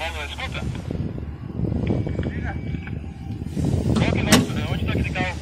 Paulo, escuta. Qual que é nosso? Né? Onde está aquele carro?